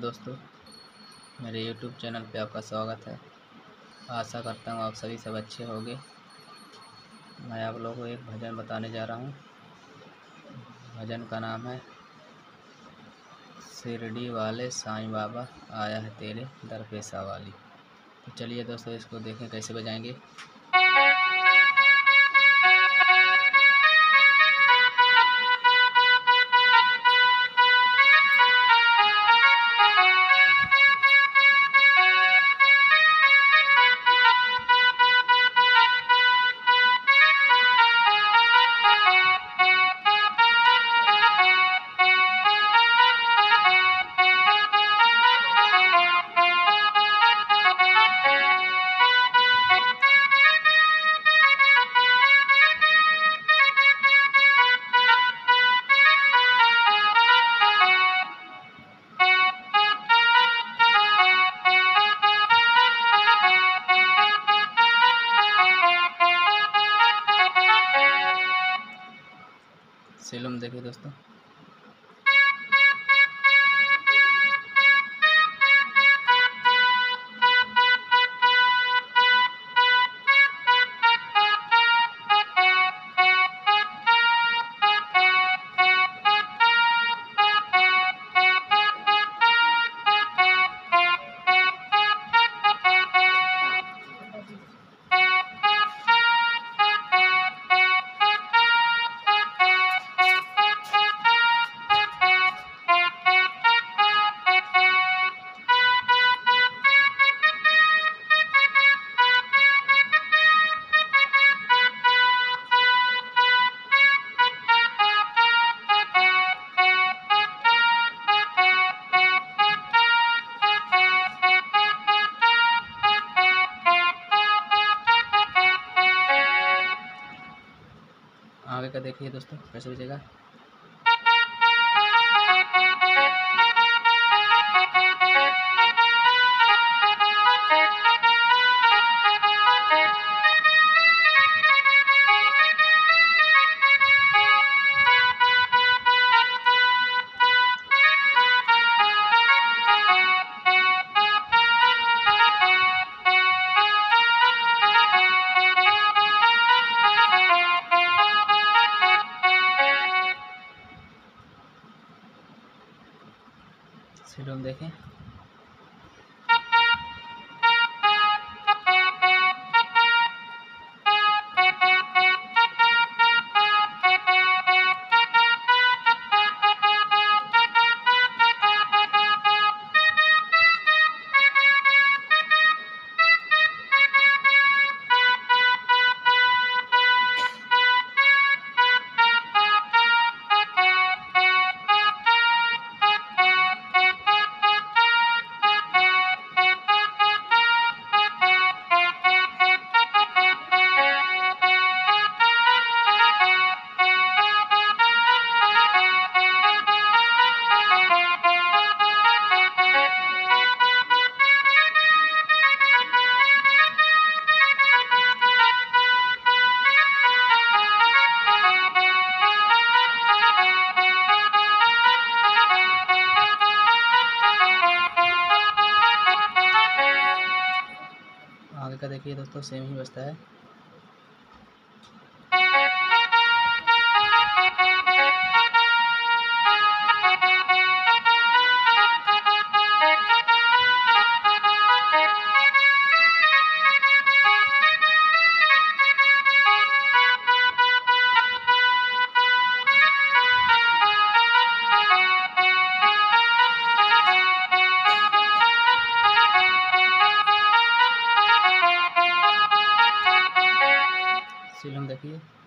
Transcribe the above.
दोस्तों, मेरे YouTube channel पे आपका स्वागत है। आशा करता हूँ आप सभी सब अच्छे होंगे। मैं आप लोगों को एक भजन बताने जा रहा हूँ। भजन का नाम है, शिरडी वाले साईं बाबा, आया है तेरे दर पेशा वाली तो चलिए दोस्तों, इसको देखें कैसे बजाएँगे। सिलम देखो दोस्तों। आगे का देखिए दोस्तों कैसे बजेगा सिलोन देखें। आगे का देखिए दोस्तों सेम ही बचता है। सिलम देखिए